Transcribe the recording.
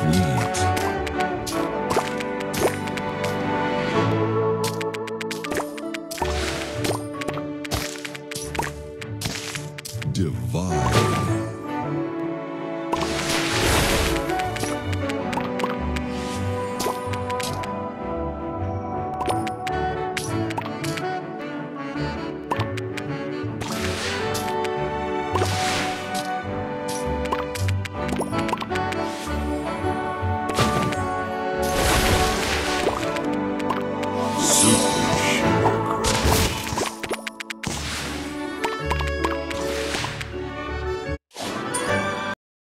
sweet. divine.